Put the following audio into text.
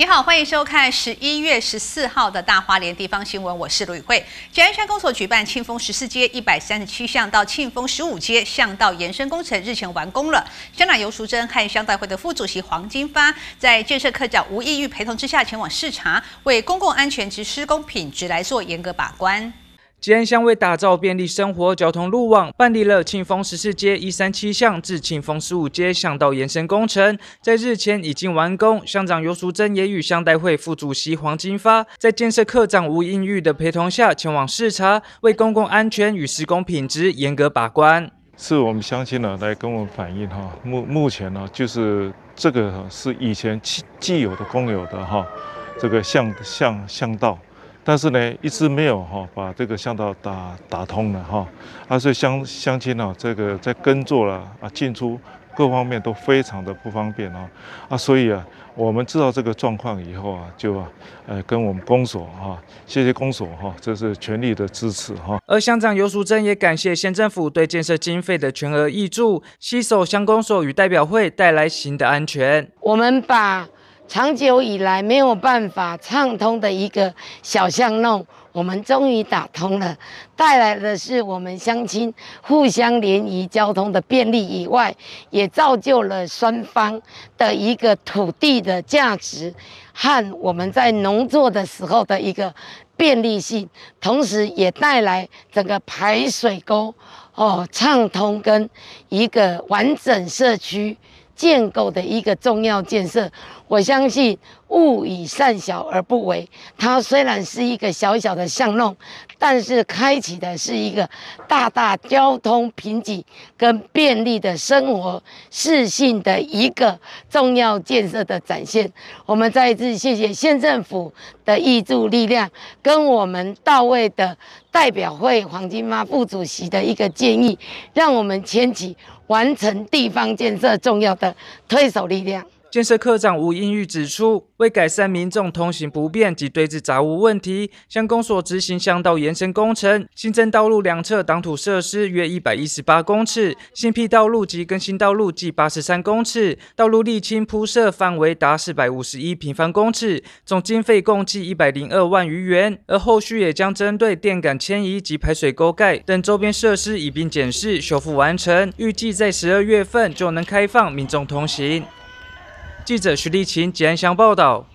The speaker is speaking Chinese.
你好，欢迎收看十一月十四号的大花莲地方新闻，我是卢宇慧。吉安山公所举办庆丰十四街一百三十七巷到庆丰十五街巷道延伸工程日前完工了。乡长尤淑珍和乡代会的副主席黄金发在建设科长吴益玉陪同之下前往视察，为公共安全及施工品质来做严格把关。吉安乡为打造便利生活交通路网，办理了庆丰十四街一三七巷至庆丰十五街巷道延伸工程，在日前已经完工。乡长尤淑珍也与乡代会副主席黄金发在建设科长吴英玉的陪同下前往视察，为公共安全与施工品质严格把关。是我们乡亲呢来跟我们反映哈，目目前呢就是这个是以前既既有的公有的哈，这个巷巷巷道。但是呢，一直没有哈把这个巷道打打通了哈，啊，所以乡乡亲呢，这个在耕作了啊，进出各方面都非常的不方便啊，啊，所以啊，我们知道这个状况以后啊，就啊呃跟我们公所哈，谢谢公所哈，这是全力的支持哈。而乡长尤淑珍也感谢县政府对建设经费的全额挹注，携手乡公所与代表会带来新的安全。我们把。长久以来没有办法畅通的一个小巷弄，我们终于打通了，带来的是我们乡亲互相联谊、交通的便利以外，也造就了双方的一个土地的价值和我们在农作的时候的一个便利性，同时也带来整个排水沟哦畅通跟一个完整社区。建构的一个重要建设，我相信勿以善小而不为。它虽然是一个小小的巷弄，但是开启的是一个大大交通贫瘠跟便利的生活适性的一个重要建设的展现。我们再一次谢谢县政府的挹注力量，跟我们到位的代表会黄金妈副主席的一个建议，让我们牵起。完成地方建设重要的推手力量。建设科长吴英玉指出，为改善民众通行不便及堆置杂物问题，乡公所执行乡道延伸工程，新增道路两侧挡土设施约一百一十八公尺，新辟道路及更新道路计八十三公尺，道路沥青铺设范围达四百五十一平方公尺，总经费共计一百零二万余元。而后续也将针对电杆迁移及排水沟盖等周边设施一并检视修复完成，预计在十二月份就能开放民众通行。记者徐立琴、简安乡报道。